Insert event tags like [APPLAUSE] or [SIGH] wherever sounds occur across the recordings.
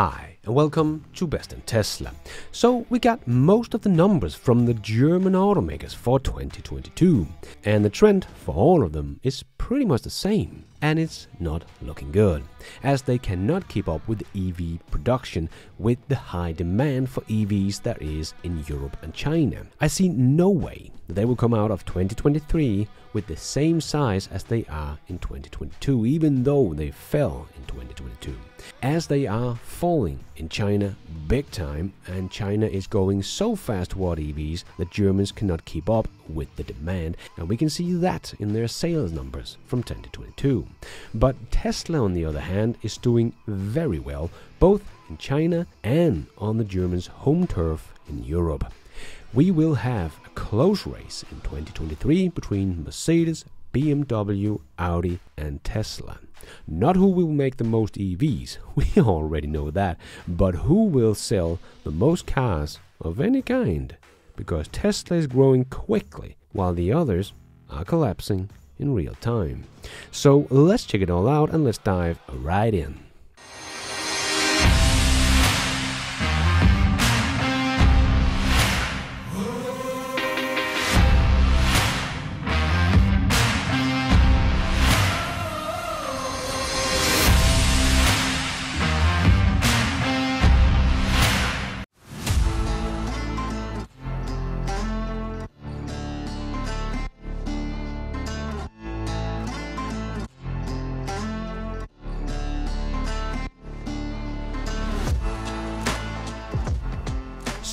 Hi, and welcome to Best in Tesla. So, we got most of the numbers from the German automakers for 2022, and the trend for all of them is pretty much the same, and it's not looking good, as they cannot keep up with EV production with the high demand for EVs that is in Europe and China. I see no way they will come out of 2023 with the same size as they are in 2022, even though they fell in 2022. As they are falling in China big time, and China is going so fast toward EVs that Germans cannot keep up with the demand, and we can see that in their sales numbers from 2022. But Tesla, on the other hand, is doing very well both in China and on the Germans' home turf in Europe. We will have a close race in 2023 between Mercedes, BMW, Audi, and Tesla. Not who will make the most EVs, [LAUGHS] we already know that, but who will sell the most cars of any kind. Because Tesla is growing quickly while the others are collapsing in real time. So let's check it all out and let's dive right in.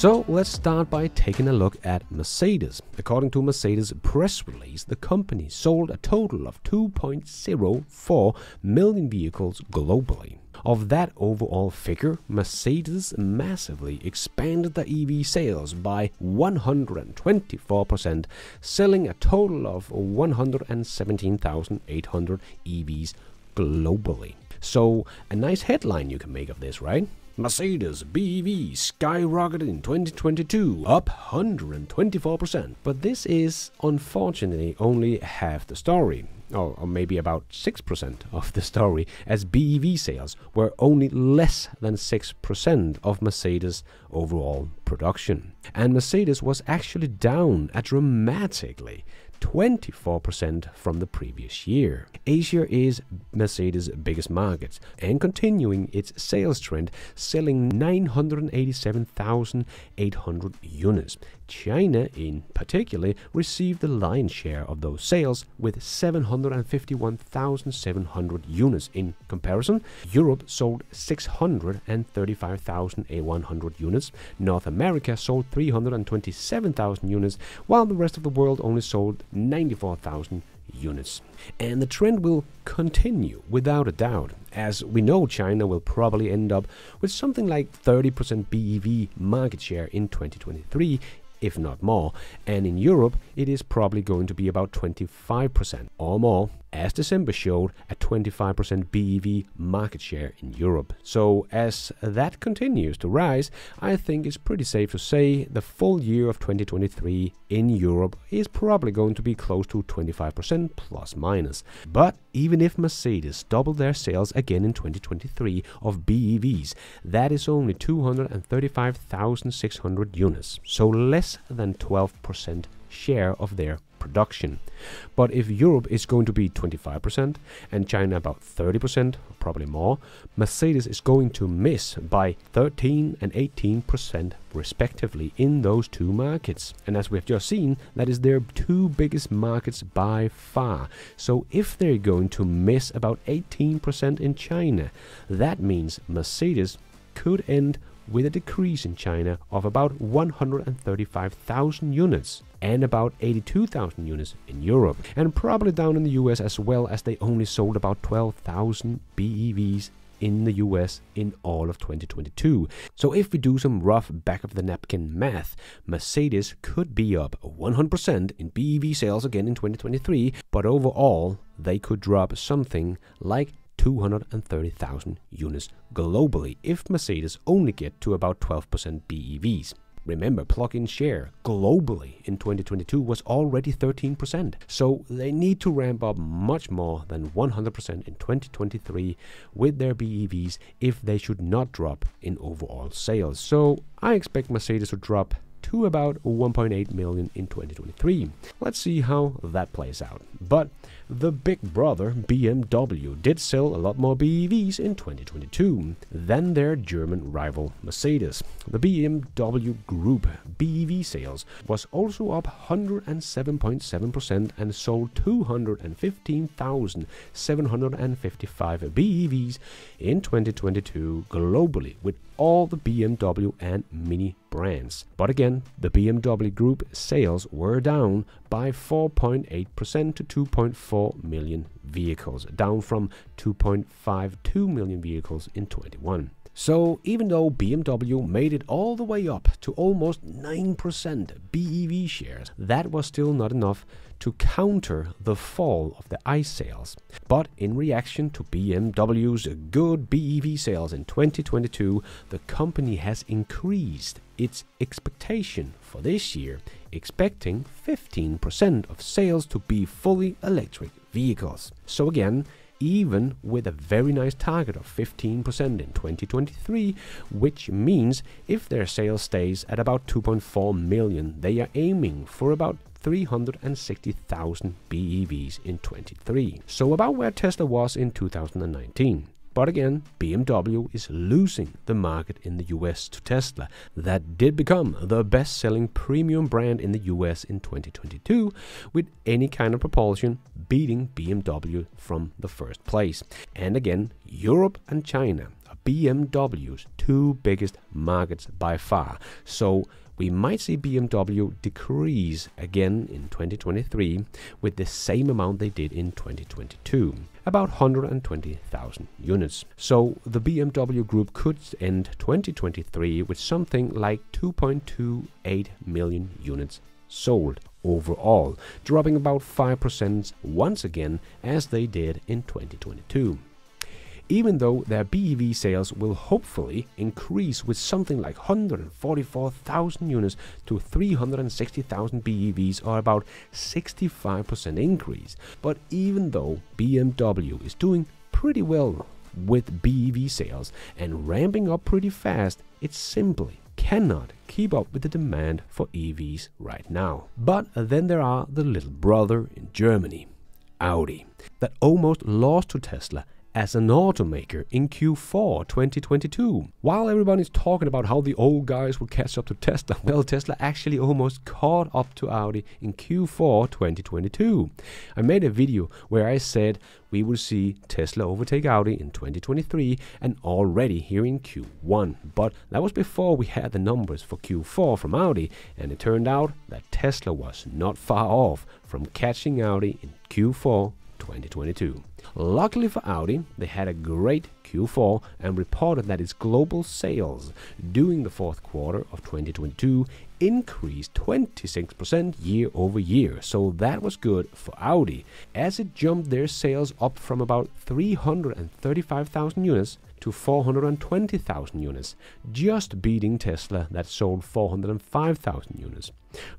So let's start by taking a look at Mercedes. According to Mercedes press release, the company sold a total of 2.04 million vehicles globally. Of that overall figure, Mercedes massively expanded the EV sales by 124%, selling a total of 117,800 EVs globally. So, a nice headline you can make of this, right? Mercedes BEV skyrocketed in 2022, up 124%. But this is unfortunately only half the story. Or, or, maybe about 6% of the story, as BEV sales were only less than 6% of Mercedes' overall production. And Mercedes was actually down dramatically 24% from the previous year. Asia is Mercedes' biggest market and continuing its sales trend, selling 987,800 units. China, in particular, received the lion's share of those sales with 751,700 units. In comparison, Europe sold 635,100 units, North America sold 327,000 units, while the rest of the world only sold 94,000 units. And the trend will continue without a doubt, as we know China will probably end up with something like 30% BEV market share in 2023 if not more, and in Europe it is probably going to be about 25% or more, as December showed a 25% BEV market share in Europe. So, as that continues to rise, I think it's pretty safe to say the full year of 2023 in Europe is probably going to be close to 25% plus minus. But even if Mercedes doubled their sales again in 2023 of BEVs, that is only 235,600 units, so less than 12% share of their production. But if Europe is going to be 25% and China about 30%, probably more, Mercedes is going to miss by 13 and 18% respectively in those two markets. And as we have just seen, that is their two biggest markets by far. So if they're going to miss about 18% in China, that means Mercedes could end with a decrease in China of about 135,000 units and about 82,000 units in Europe, and probably down in the US as well, as they only sold about 12,000 BEVs in the US in all of 2022. So if we do some rough back of the napkin math, Mercedes could be up 100% in BEV sales again in 2023, but overall they could drop something like 230,000 units globally if Mercedes only get to about 12% BEVs. Remember, plug-in share globally in 2022 was already 13%, so they need to ramp up much more than 100% in 2023 with their BEVs if they should not drop in overall sales. So I expect Mercedes to drop to about 1.8 million in 2023. Let's see how that plays out. But the big brother BMW did sell a lot more BEVs in 2022 than their German rival Mercedes. The BMW Group BEV sales was also up 107.7% and sold 215,755 BEVs in 2022 globally with all the BMW and Mini brands. But again, the BMW Group sales were down by 4.8% to 2.4 million vehicles, down from 2.52 million vehicles in 21. So even though BMW made it all the way up to almost 9% BEV shares, that was still not enough to counter the fall of the ICE sales. But in reaction to BMW's good BEV sales in 2022, the company has increased its expectation for this year, expecting 15% of sales to be fully electric vehicles. So again, even with a very nice target of 15% in 2023, which means if their sales stays at about 2.4 million, they are aiming for about 360,000 BEVs in 23. So about where Tesla was in 2019. But again, BMW is losing the market in the US to Tesla. That did become the best selling premium brand in the US in 2022, with any kind of propulsion beating BMW from the first place. And again, Europe and China are BMW's two biggest markets by far. So we might see BMW decrease again in 2023 with the same amount they did in 2022, about 120,000 units. So the BMW group could end 2023 with something like 2.28 million units sold overall, dropping about 5% once again as they did in 2022 even though their BEV sales will hopefully increase with something like 144,000 units to 360,000 BEVs or about 65% increase. But even though BMW is doing pretty well with BEV sales and ramping up pretty fast, it simply cannot keep up with the demand for EVs right now. But then there are the little brother in Germany, Audi, that almost lost to Tesla as an automaker in Q4 2022. While everyone is talking about how the old guys will catch up to Tesla, [LAUGHS] well, Tesla actually almost caught up to Audi in Q4 2022. I made a video where I said we will see Tesla overtake Audi in 2023 and already here in Q1. But that was before we had the numbers for Q4 from Audi, and it turned out that Tesla was not far off from catching Audi in Q4 2022. Luckily for Audi, they had a great Q4 and reported that its global sales during the fourth quarter of 2022 increased 26% year over year. So that was good for Audi as it jumped their sales up from about 335,000 units to 420,000 units, just beating Tesla that sold 405,000 units,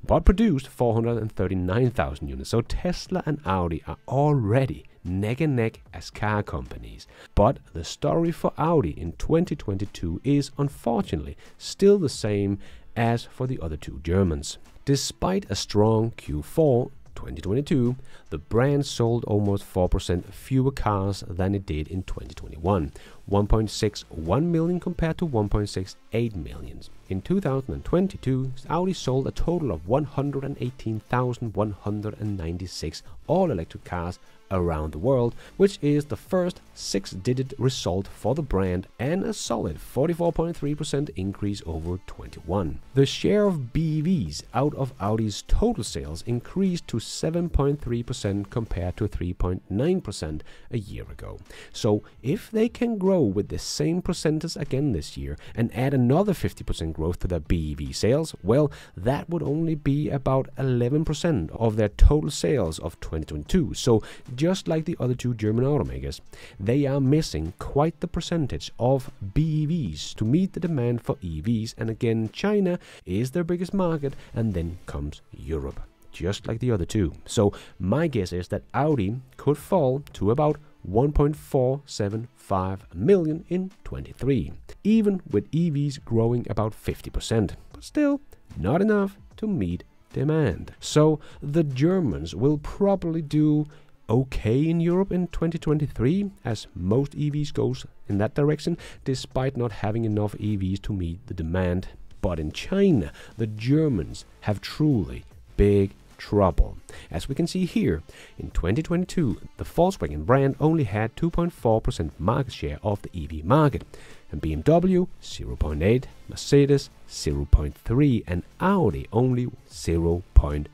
but produced 439,000 units. So Tesla and Audi are already neck and neck as car companies. But the story for Audi in 2022 is unfortunately still the same as for the other two Germans. Despite a strong Q4 2022, the brand sold almost 4% fewer cars than it did in 2021, 1.61 million compared to 1.68 million. In 2022, Audi sold a total of 118,196 all-electric cars around the world, which is the first six digit result for the brand and a solid 44.3% increase over 21. The share of BEVs out of Audi's total sales increased to 7.3% compared to 3.9% a year ago. So, if they can grow with the same percentage again this year and add another 50% growth to their BEV sales, well, that would only be about 11% of their total sales of 2022. So, just like the other two German automakers, they are missing quite the percentage of BEVs to meet the demand for EVs. And again, China is their biggest market, and then comes Europe, just like the other two. So my guess is that Audi could fall to about 1.475 million in 23, even with EVs growing about 50%, but still not enough to meet demand. So the Germans will probably do okay in Europe in 2023 as most EVs goes in that direction despite not having enough EVs to meet the demand. But in China, the Germans have truly big trouble. As we can see here, in 2022, the Volkswagen brand only had 2.4% market share of the EV market, and BMW 0.8, Mercedes 0.3, and Audi only 0.1%.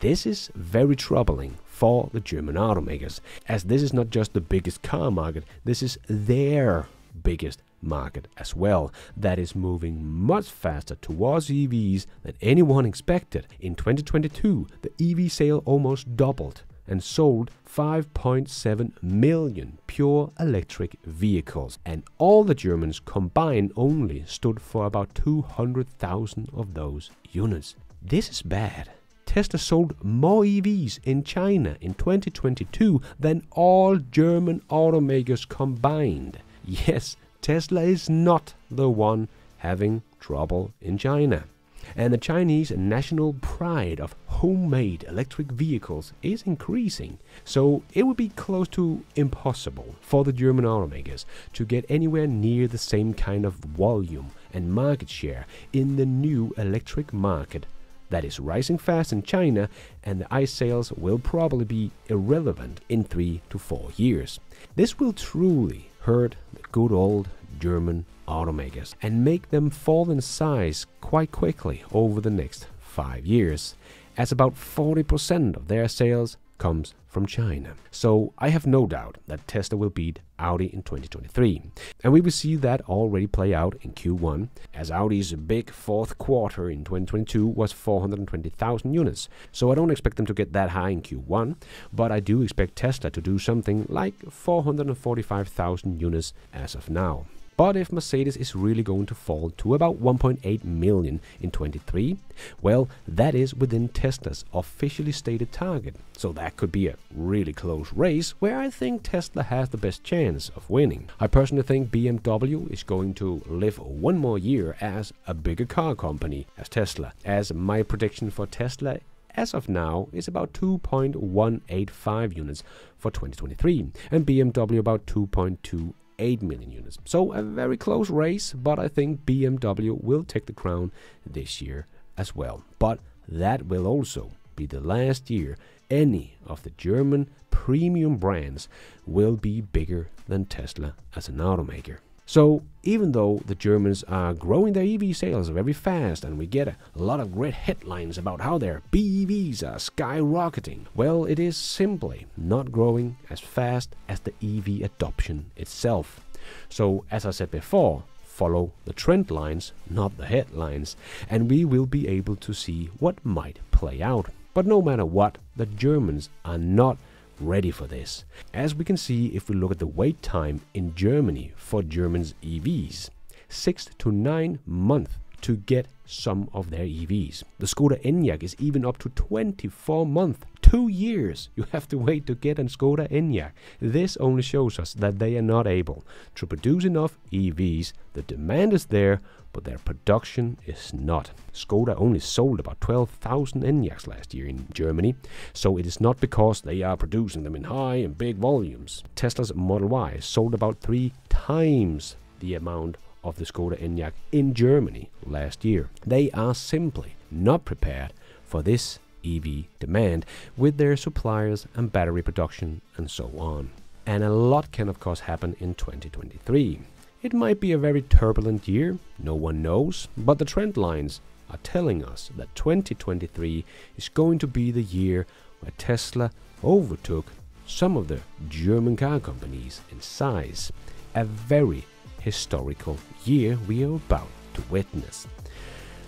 This is very troubling for the German automakers, as this is not just the biggest car market, this is their biggest market as well that is moving much faster towards EVs than anyone expected. In 2022, the EV sale almost doubled and sold 5.7 million pure electric vehicles, and all the Germans combined only stood for about 200,000 of those units. This is bad. Tesla sold more EVs in China in 2022 than all German automakers combined. Yes, Tesla is not the one having trouble in China. And the Chinese national pride of homemade electric vehicles is increasing. So it would be close to impossible for the German automakers to get anywhere near the same kind of volume and market share in the new electric market that is rising fast in China, and the ICE sales will probably be irrelevant in three to four years. This will truly hurt the good old German automakers and make them fall in size quite quickly over the next five years, as about 40% of their sales comes from China. So I have no doubt that Tesla will beat Audi in 2023. And we will see that already play out in Q1, as Audi's big fourth quarter in 2022 was 420,000 units. So I don't expect them to get that high in Q1, but I do expect Tesla to do something like 445,000 units as of now. But if Mercedes is really going to fall to about 1.8 million in 23, well, that is within Tesla's officially stated target. So that could be a really close race where I think Tesla has the best chance of winning. I personally think BMW is going to live one more year as a bigger car company as Tesla, as my prediction for Tesla as of now is about 2.185 units for 2023 and BMW about 2.2 8 million units. So a very close race, but I think BMW will take the crown this year as well. But that will also be the last year any of the German premium brands will be bigger than Tesla as an automaker. So, even though the Germans are growing their EV sales very fast and we get a lot of great headlines about how their BEVs are skyrocketing, well, it is simply not growing as fast as the EV adoption itself. So, as I said before, follow the trend lines, not the headlines, and we will be able to see what might play out. But no matter what, the Germans are not ready for this. As we can see if we look at the wait time in Germany for Germans EVs, 6 to 9 months to get some of their EVs. The Skoda Enyaq is even up to 24 months, two years you [LAUGHS] have to wait to get a Skoda Enyaq. This only shows us that they are not able to produce enough EVs. The demand is there, but their production is not. Skoda only sold about 12,000 Enyaqs last year in Germany, so it is not because they are producing them in high and big volumes. Tesla's Model Y sold about three times the amount of the Skoda Enyaq in Germany last year. They are simply not prepared for this EV demand with their suppliers and battery production and so on. And a lot can of course happen in 2023. It might be a very turbulent year, no one knows, but the trend lines are telling us that 2023 is going to be the year where Tesla overtook some of the German car companies in size. A very historical year we are about to witness.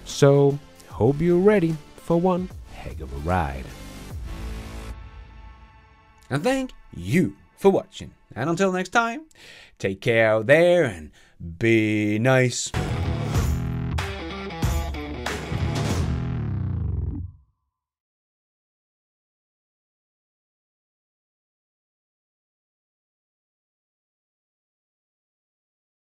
So, hope you're ready for one heck of a ride. And thank you for watching. And until next time, take care out there and be nice.